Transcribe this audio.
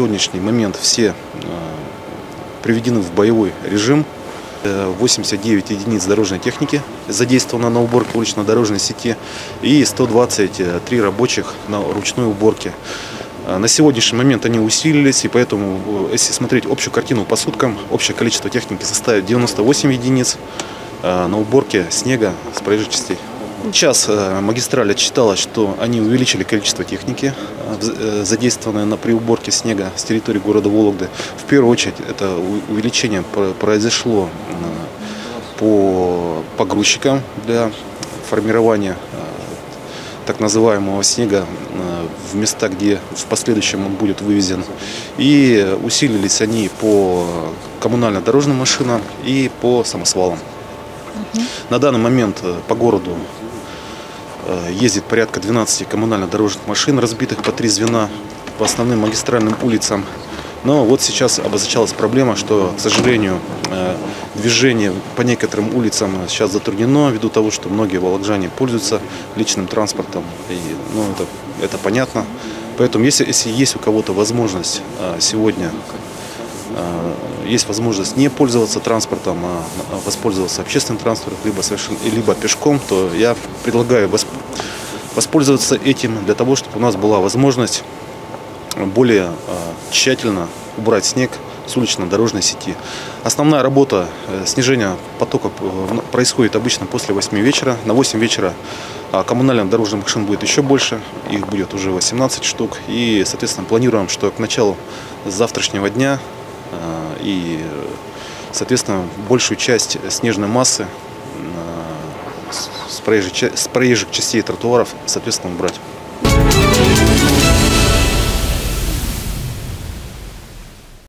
сегодняшний момент все приведены в боевой режим. 89 единиц дорожной техники задействовано на уборке улично-дорожной сети и 123 рабочих на ручной уборке. На сегодняшний момент они усилились, и поэтому, если смотреть общую картину по суткам, общее количество техники составит 98 единиц на уборке снега с проезжих частей. Сейчас э, магистраль отчитала, что они увеличили количество техники, э, э, задействованной на, при уборке снега с территории города Вологды. В первую очередь это увеличение произошло по погрузчикам для формирования так называемого снега в места, где в последующем он будет вывезен. И усилились они по коммунально-дорожным машинам и по самосвалам. На данный момент по городу ездит порядка 12 коммунально-дорожных машин, разбитых по три звена по основным магистральным улицам. Но вот сейчас обозначалась проблема, что, к сожалению, э, движение по некоторым улицам сейчас затруднено, ввиду того, что многие вологжане пользуются личным транспортом. И, ну, это, это понятно. Поэтому, если, если есть у кого-то возможность э, сегодня есть возможность не пользоваться транспортом, а воспользоваться общественным транспортом, либо, совершенно, либо пешком, то я предлагаю воспользоваться этим для того, чтобы у нас была возможность более а, тщательно убрать снег с улично-дорожной сети. Основная работа э, снижения потока э, происходит обычно после 8 вечера. На 8 вечера а, коммунальных дорожных машин будет еще больше, их будет уже 18 штук. И, соответственно, планируем, что к началу завтрашнего дня а, и, соответственно, большую часть снежной массы с проезжих, с проезжих частей тротуаров, соответственно, убрать.